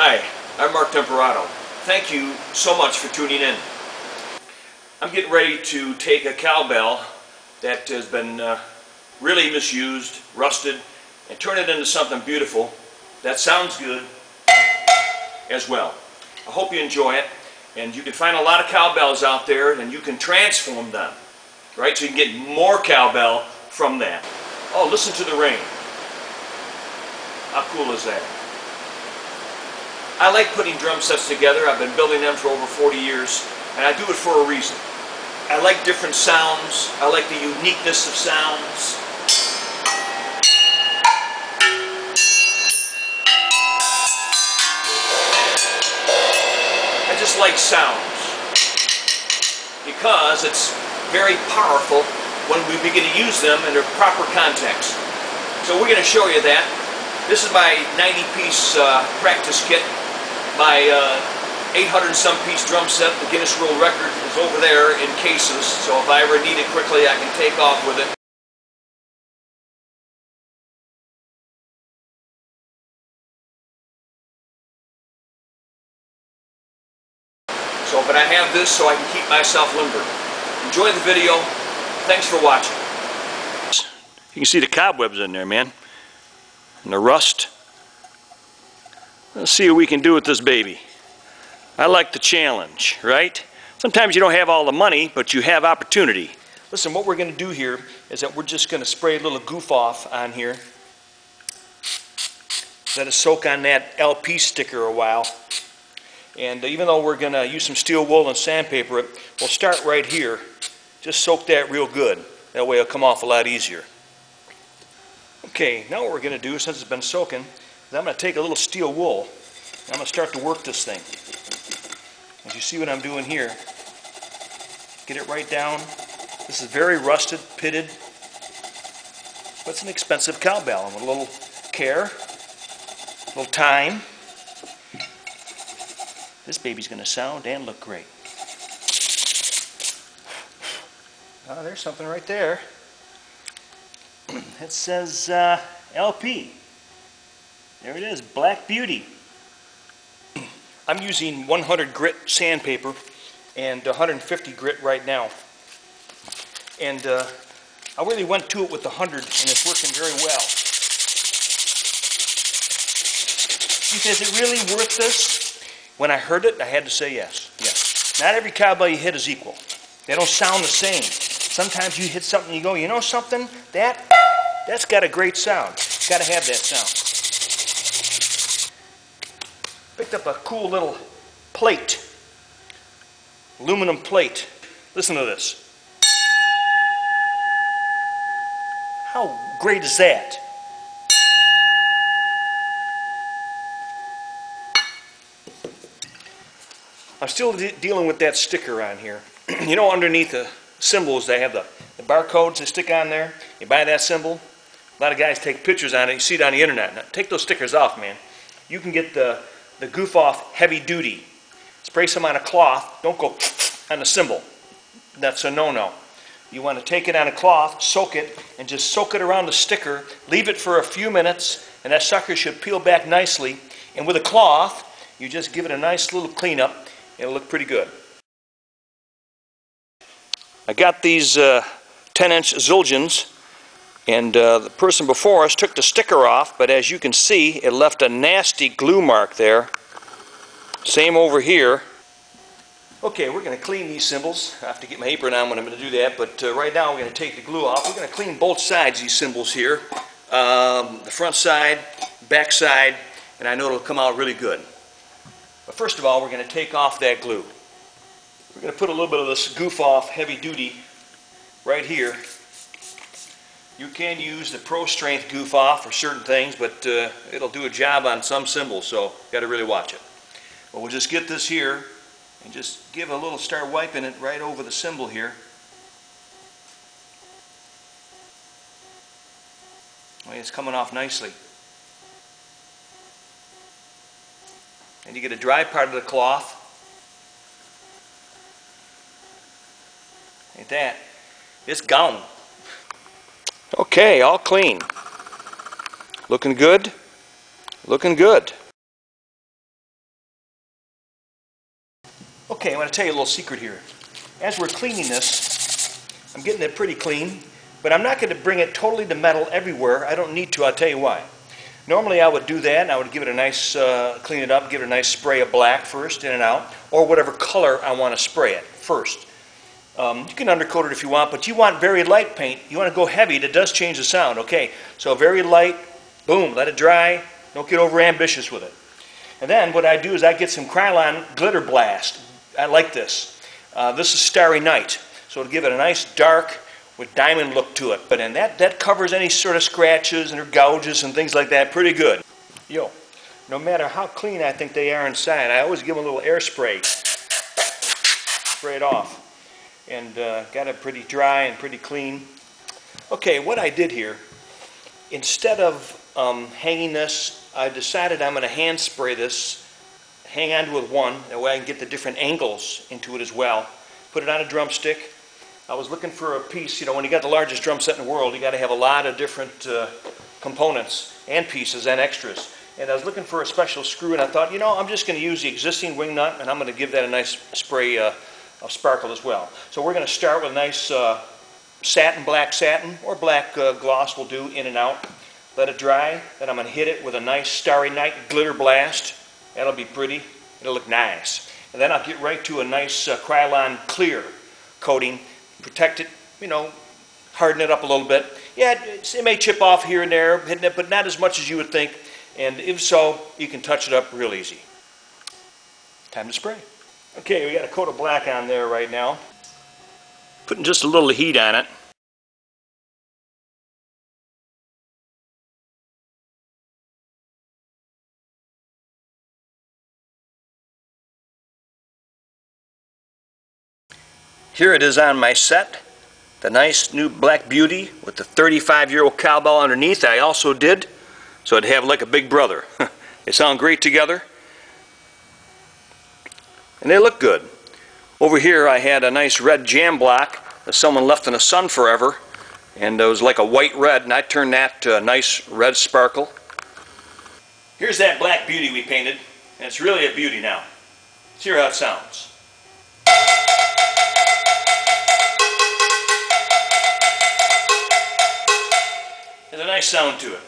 Hi, I'm Mark Temperato. Thank you so much for tuning in. I'm getting ready to take a cowbell that has been uh, really misused, rusted, and turn it into something beautiful that sounds good as well. I hope you enjoy it, and you can find a lot of cowbells out there, and you can transform them, right? So you can get more cowbell from that. Oh, listen to the rain. How cool is that? I like putting drum sets together. I've been building them for over 40 years, and I do it for a reason. I like different sounds. I like the uniqueness of sounds. I just like sounds because it's very powerful when we begin to use them in their proper context. So we're going to show you that. This is my 90-piece uh, practice kit my uh, 800 some piece drum set, the Guinness World Record, is over there in cases, so if I ever need it quickly, I can take off with it. So, but I have this so I can keep myself limber. Enjoy the video. Thanks for watching. You can see the cobwebs in there, man. And the rust. Let's see what we can do with this baby. I like the challenge, right? Sometimes you don't have all the money, but you have opportunity. Listen, what we're going to do here is that we're just going to spray a little goof off on here. Let it soak on that LP sticker a while. And even though we're going to use some steel wool and sandpaper it, we'll start right here. Just soak that real good. That way it'll come off a lot easier. Okay, now what we're going to do, since it's been soaking, I'm going to take a little steel wool and I'm going to start to work this thing. As you see what I'm doing here, get it right down. This is very rusted, pitted, but it's an expensive cowbell. And with a little care, a little time, this baby's going to sound and look great. Oh, there's something right there. It says uh, LP. There it is, Black Beauty. I'm using 100 grit sandpaper and 150 grit right now. And uh, I really went to it with the 100 and it's working very well. She says, is it really worth this? When I heard it, I had to say yes. Yes. Not every cowbell you hit is equal. They don't sound the same. Sometimes you hit something you go, you know something? That, that's got a great sound. Got to have that sound picked up a cool little plate, aluminum plate. Listen to this. How great is that? I'm still de dealing with that sticker on here. you know underneath the cymbals they have the, the barcodes they stick on there. You buy that cymbal, A lot of guys take pictures on it. You see it on the internet. Now, take those stickers off, man. You can get the the goof off heavy duty. Spray some on a cloth. Don't go on the cymbal. That's a no-no. You want to take it on a cloth, soak it, and just soak it around the sticker. Leave it for a few minutes, and that sucker should peel back nicely. And with a cloth, you just give it a nice little cleanup. And it'll look pretty good. I got these 10-inch uh, Zildjians and uh, the person before us took the sticker off, but as you can see, it left a nasty glue mark there. Same over here. Okay, we're going to clean these cymbals. I have to get my apron on when I'm going to do that, but uh, right now we're going to take the glue off. We're going to clean both sides of these cymbals here. Um, the front side, back side, and I know it'll come out really good. But first of all, we're going to take off that glue. We're going to put a little bit of this goof off heavy duty right here you can use the Pro Strength goof off for certain things, but uh, it'll do a job on some cymbals, so you got to really watch it. But we'll just get this here and just give a little, start wiping it right over the cymbal here. Well, it's coming off nicely. And you get a dry part of the cloth. Like that. It's gone. Okay, all clean. Looking good? Looking good. Okay, I'm going to tell you a little secret here. As we're cleaning this, I'm getting it pretty clean, but I'm not going to bring it totally to metal everywhere. I don't need to. I'll tell you why. Normally I would do that and I would give it a nice, uh, clean it up, give it a nice spray of black first, in and out, or whatever color I want to spray it first. Um, you can undercoat it if you want, but you want very light paint. You want to go heavy. It does change the sound, okay? So very light, boom, let it dry. Don't get over ambitious with it. And then what I do is I get some Krylon Glitter Blast. I like this. Uh, this is Starry Night, so it'll give it a nice dark with diamond look to it. But and that, that covers any sort of scratches and gouges and things like that pretty good. Yo, no matter how clean I think they are inside, I always give them a little air spray. Spray it off. And uh, got it pretty dry and pretty clean. Okay, what I did here, instead of um, hanging this, I decided I'm going to hand spray this, hang on to it with one, that way I can get the different angles into it as well. Put it on a drumstick. I was looking for a piece, you know, when you got the largest drum set in the world, you got to have a lot of different uh, components and pieces and extras. And I was looking for a special screw, and I thought, you know, I'm just going to use the existing wing nut, and I'm going to give that a nice spray uh, sparkle as well. So we're going to start with a nice uh, satin, black satin, or black uh, gloss will do, in and out. Let it dry, then I'm going to hit it with a nice Starry Night glitter blast. That'll be pretty. It'll look nice. And then I'll get right to a nice uh, Krylon clear coating. Protect it, you know, harden it up a little bit. Yeah, it, may chip off here and there, but not as much as you would think. And if so, you can touch it up real easy. Time to spray. Okay, we got a coat of black on there right now. Putting just a little heat on it. Here it is on my set. The nice new Black Beauty with the 35 year old cowbell underneath I also did. So it'd have like a big brother. they sound great together. And they look good. Over here I had a nice red jam block that someone left in the sun forever. And it was like a white red and I turned that to a nice red sparkle. Here's that Black Beauty we painted. And it's really a beauty now. Let's hear how it sounds. There's a nice sound to it.